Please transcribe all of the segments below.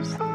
I'm.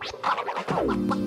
Bye.